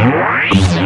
you